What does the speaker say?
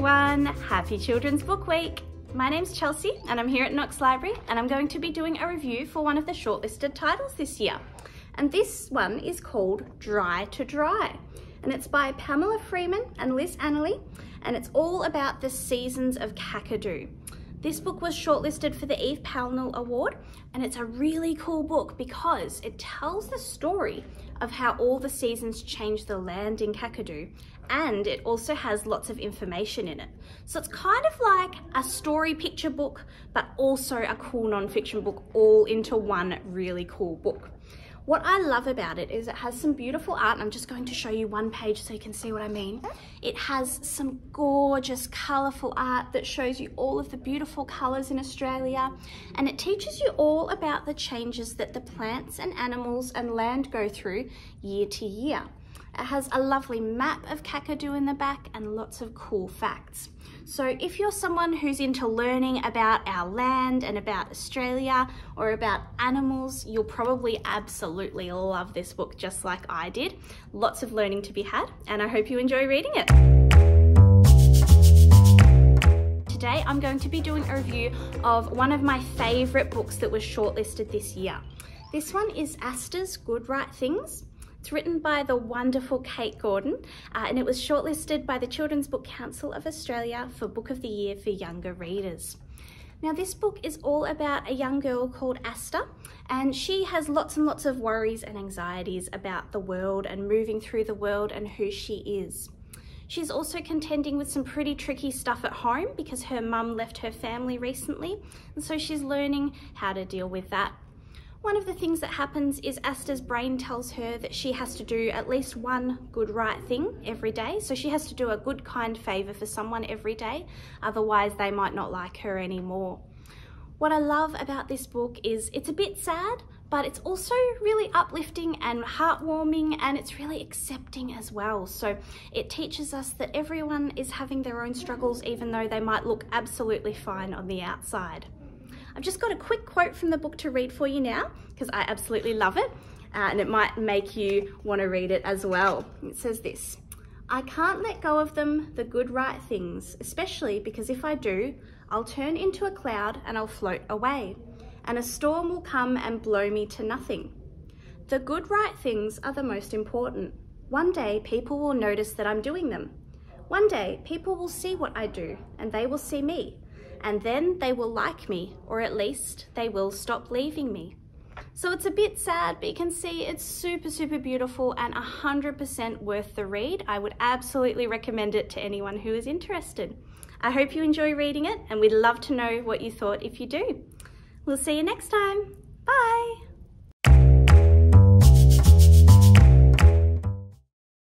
everyone, happy Children's Book Week. My name's Chelsea and I'm here at Knox Library and I'm going to be doing a review for one of the shortlisted titles this year. And this one is called Dry to Dry and it's by Pamela Freeman and Liz Anelli and it's all about the seasons of Kakadu. This book was shortlisted for the Eve Pownall Award and it's a really cool book because it tells the story of how all the seasons change the land in Kakadu and it also has lots of information in it. So it's kind of like a story picture book but also a cool non-fiction book all into one really cool book. What I love about it is it has some beautiful art. And I'm just going to show you one page so you can see what I mean. It has some gorgeous colourful art that shows you all of the beautiful colours in Australia and it teaches you all about the changes that the plants and animals and land go through year to year. It has a lovely map of Kakadu in the back and lots of cool facts. So if you're someone who's into learning about our land and about Australia or about animals, you'll probably absolutely love this book just like I did. Lots of learning to be had and I hope you enjoy reading it. Today I'm going to be doing a review of one of my favourite books that was shortlisted this year. This one is Aster's Good Right Things it's written by the wonderful Kate Gordon uh, and it was shortlisted by the Children's Book Council of Australia for Book of the Year for younger readers. Now this book is all about a young girl called Aster and she has lots and lots of worries and anxieties about the world and moving through the world and who she is. She's also contending with some pretty tricky stuff at home because her mum left her family recently and so she's learning how to deal with that one of the things that happens is Aster's brain tells her that she has to do at least one good right thing every day. So she has to do a good kind favour for someone every day, otherwise they might not like her anymore. What I love about this book is it's a bit sad, but it's also really uplifting and heartwarming and it's really accepting as well. So it teaches us that everyone is having their own struggles even though they might look absolutely fine on the outside. I've just got a quick quote from the book to read for you now because I absolutely love it uh, and it might make you want to read it as well. It says this, I can't let go of them, the good right things, especially because if I do, I'll turn into a cloud and I'll float away and a storm will come and blow me to nothing. The good right things are the most important. One day people will notice that I'm doing them. One day people will see what I do and they will see me and then they will like me, or at least they will stop leaving me. So it's a bit sad, but you can see it's super, super beautiful and 100% worth the read. I would absolutely recommend it to anyone who is interested. I hope you enjoy reading it and we'd love to know what you thought if you do. We'll see you next time.